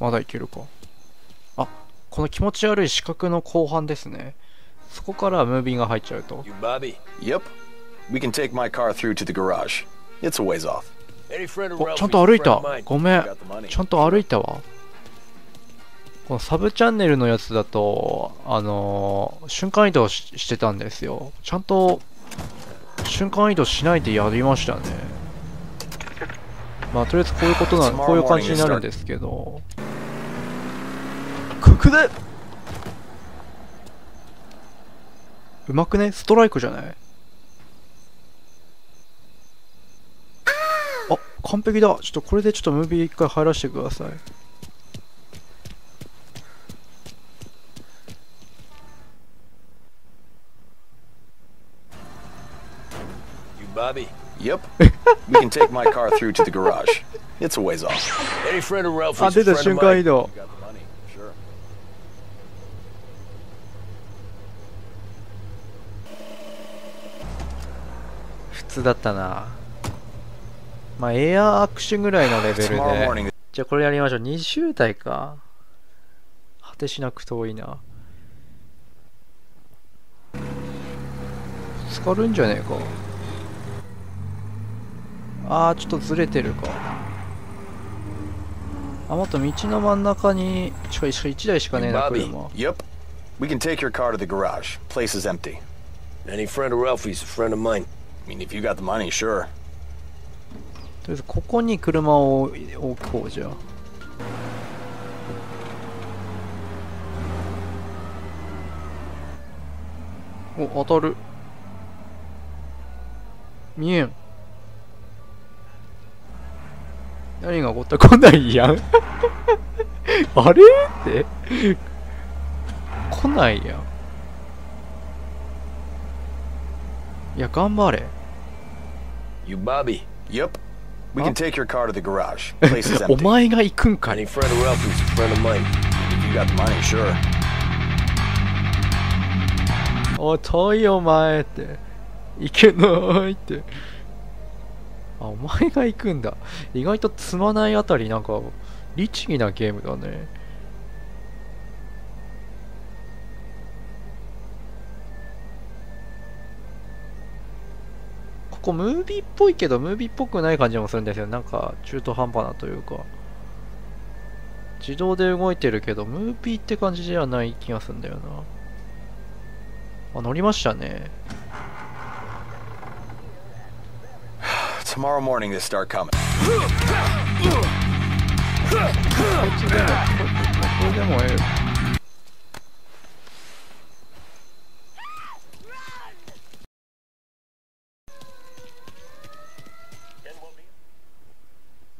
まだいけるかあこの気持ち悪い四角の後半ですねそこからムービーが入っちゃうと You Bobby? Yep. We can take my car through to the garage. It's a ways off. おちゃんと歩いた.ごめん.ちゃんと歩いたわこのサブチャンネルのやつだとあのー瞬間移動ししてたんですよちゃんと瞬間移動しないでやりましたねまあとりあえずこういうことなこういう感じになるんですけどうまくね？ストライクじゃない？あ完璧だ。ちょっとこれでちょっとムービー一回入らせてください。あ出た瞬間移動。だったな。まあエアー握手ぐらいのレベルで。じゃあこれやりましょう。20体か。果てしなくて遠いな。疲るんじゃねえか。ああちょっとずれてるか。あもっと道の真ん中にちょい1台しかねえな車。Yep. We can take your car to the garage. Place is empty. Any friend of Ralphie's friend of mine. I mean, if you got the money, sure. とりあえずここに車を置こうじゃあ。お当たる。見えん。何が起こった？来ないやん。あれ？って。来ないやん。いや頑張れ You Bobby? Yep. We can take your car to the garage. Place is お empty. 前が行くんか Any い friend of Ralphie's a friend of mine. If you got the money, sure. おい遠いよお前っていけないってあお前が行くんだ意外と積まないあたりなんか律儀なゲームだねここムービーっぽいけどムービーっぽくない感じもするんですよ。なんか中途半端なというか。自動で動いてるけどムービーって感じではない気がするんだよな。あ乗りましたね。Tomorrow morning they start coming. こっちでもこでもええ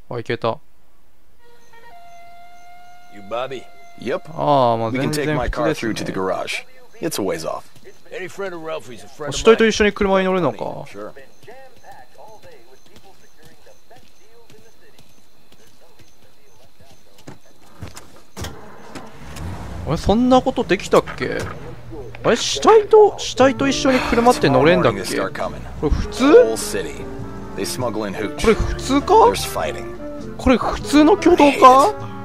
あい、けた。You ああ、まあ、全然普通です、ね。It's a ways off. Any friend of Ralphie's a friend of と一緒に車に乗るのか？Sure. そんなことできたっけ？あれ死体と死体と一緒に車って乗れんだっけ？これ普通？これ普通か？これ普通の挙動か？Ah.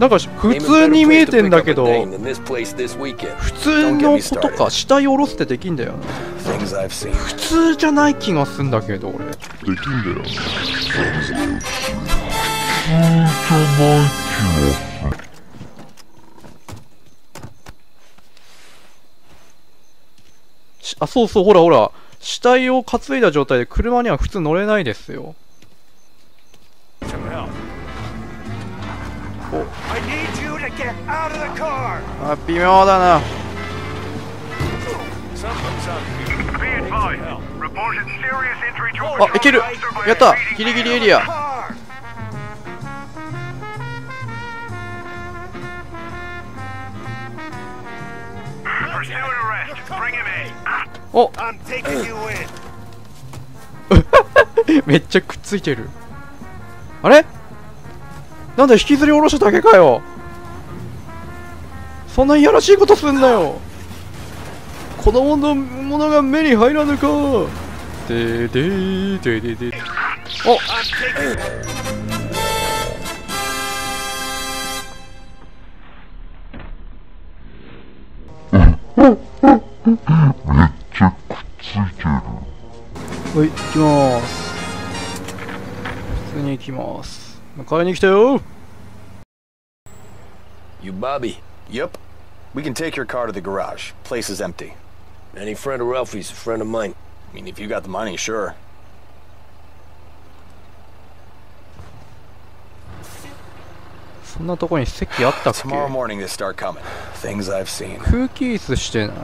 なんか普通に見えてんだけど.普通のことか死体下ろすってできんだよ.普通じゃない気がすんだけど俺しあそうそうほらほら死体を担いだ状態で車には普通乗れないですよこあ微妙だな。あいけるやったギリギリエリアおめっちゃくっついてる。あれ？なんで引きずり下ろしただけかよ。そんないやらしいことすんなよ。子供のものが目に入らぬか。ででーででで。おっめっちゃくっついてるはい行きます普通に行きます迎えに来たよ You Bobby? Yep. We can take your car to the garage. Place is empty. Any friend of Ralphie's a friend of mine. I mean, if you got the money, sure. そんなとこに席あったっけ Tomorrow morning they start coming. Things I've seen. 空気椅子してない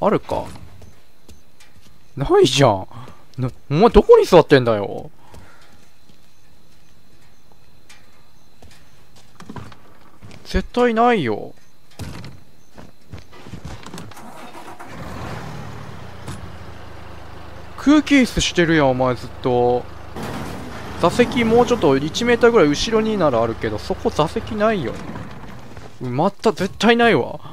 あるかないじゃんなお前どこに座ってんだよ絶対ないよ。空気椅子してるやんお前ずっと。座席もうちょっと 1m ぐらい後ろにならあるけどそこ座席ないよね。また絶対ないわ。